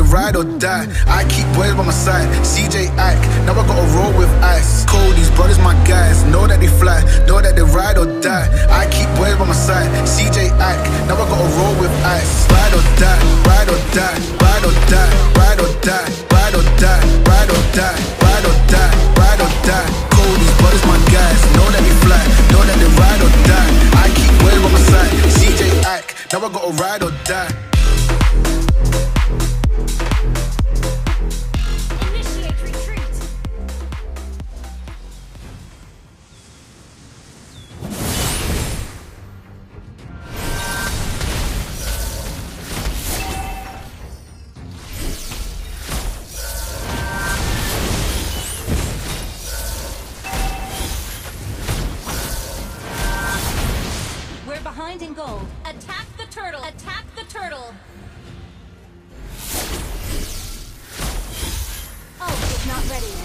ride or die. I keep boys by my side. CJ Ike, now I gotta roll with ice. Cold, these brothers, my guys. Know that they fly, know that they ride or die. I keep boys by my side. CJ Ike, now I gotta roll with ice. Ride or die, ride or die, ride or die, ride or die, ride or die, ride or die, ride or die, ride or die. Cody's brothers, my guys. Know that they fly, know that they ride or die. I keep boys by my side. CJ Ike, now I gotta ride or finding gold. Attack the turtle! Attack the turtle! Oh, it's not ready.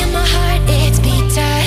In my heart, it's beat tight.